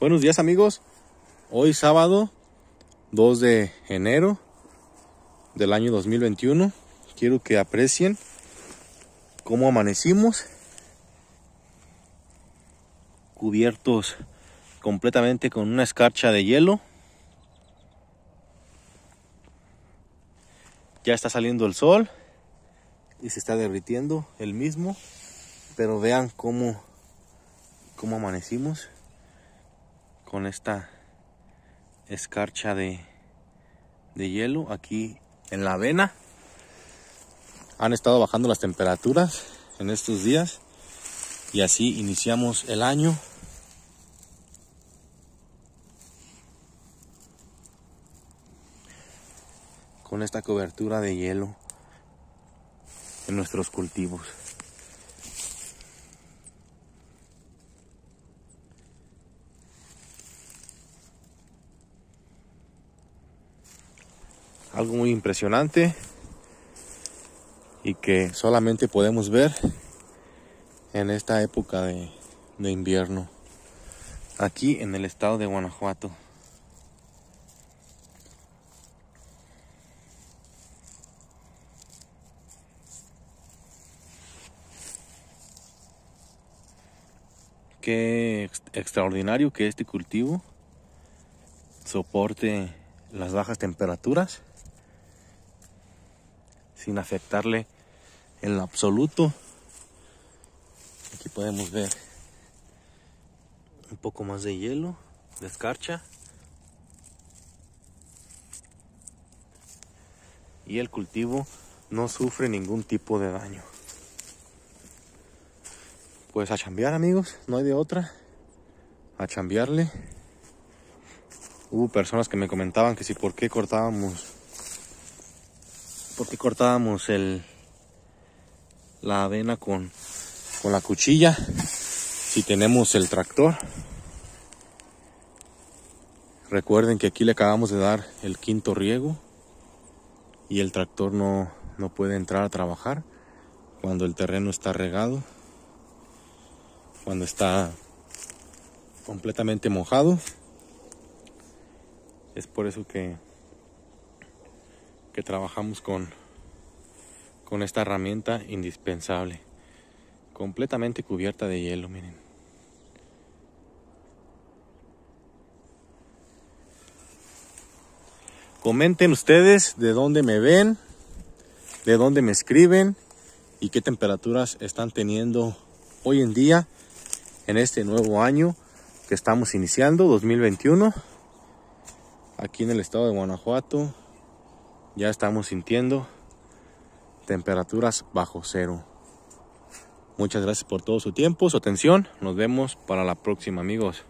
Buenos días amigos. Hoy sábado 2 de enero del año 2021. Quiero que aprecien cómo amanecimos. Cubiertos completamente con una escarcha de hielo. Ya está saliendo el sol y se está derritiendo el mismo. Pero vean cómo, cómo amanecimos con esta escarcha de, de hielo aquí en la avena. Han estado bajando las temperaturas en estos días y así iniciamos el año. Con esta cobertura de hielo en nuestros cultivos. Algo muy impresionante y que solamente podemos ver en esta época de, invierno aquí en el estado de Guanajuato. Qué ex extraordinario que este cultivo soporte las bajas temperaturas sin afectarle en lo absoluto. Aquí podemos ver un poco más de hielo, de escarcha. Y el cultivo no sufre ningún tipo de daño. Pues a chambear amigos, no hay de otra. A chambearle. Hubo personas que me comentaban que si por qué cortábamos porque cortábamos el la avena con, con la cuchilla si tenemos el tractor. Recuerden que aquí le acabamos de dar el quinto riego y el tractor no, no puede entrar a trabajar cuando el terreno está regado cuando está completamente mojado. Es por eso que trabajamos con, con esta herramienta indispensable. Completamente cubierta de hielo, miren. Comenten ustedes de dónde me ven, de dónde me escriben y qué temperaturas están teniendo hoy en día en este nuevo año que estamos iniciando, 2021, aquí en el estado de Guanajuato, ya estamos sintiendo temperaturas bajo cero. Muchas gracias por todo su tiempo, su atención. Nos vemos para la próxima amigos.